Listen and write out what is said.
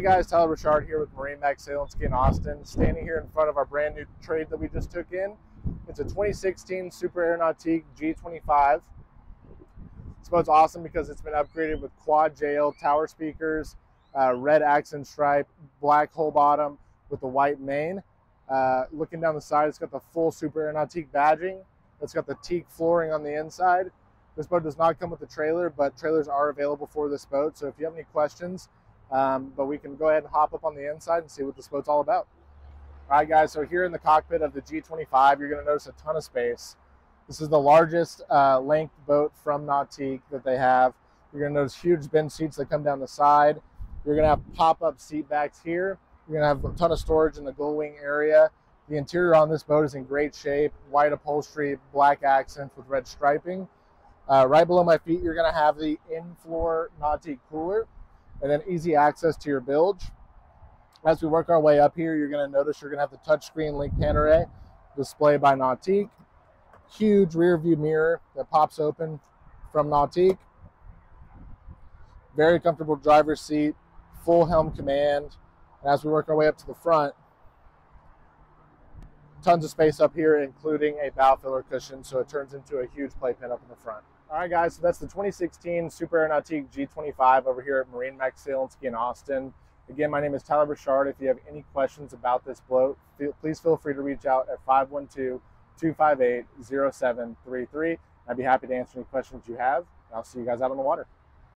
guys, Tyler Richard here with MarineMax Sail in Austin, standing here in front of our brand new trade that we just took in. It's a 2016 Super Air Nautique G25. This boat's awesome because it's been upgraded with quad JL tower speakers, uh, red accent stripe, black hull bottom with the white main. Uh, looking down the side, it's got the full Super Air Nautique badging. It's got the teak flooring on the inside. This boat does not come with a trailer, but trailers are available for this boat. So if you have any questions, um, but we can go ahead and hop up on the inside and see what this boat's all about. All right, guys, so here in the cockpit of the G25, you're gonna notice a ton of space. This is the largest uh, length boat from Nautique that they have. You're gonna notice huge bench seats that come down the side. You're gonna have pop-up seat backs here. You're gonna have a ton of storage in the gull wing area. The interior on this boat is in great shape, white upholstery, black accents with red striping. Uh, right below my feet, you're gonna have the in-floor Nautique cooler and then easy access to your bilge. As we work our way up here, you're gonna notice you're gonna have the touchscreen LINC Panorama display by Nautique. Huge rear view mirror that pops open from Nautique. Very comfortable driver's seat, full helm command. And as we work our way up to the front, tons of space up here, including a bow filler cushion, so it turns into a huge playpen up in the front. All right, guys, so that's the 2016 Super Air Nautique G25 over here at MarineMax Sail and Ski in Austin. Again, my name is Tyler Richard. If you have any questions about this boat, please feel free to reach out at 512-258-0733. I'd be happy to answer any questions you have. I'll see you guys out on the water.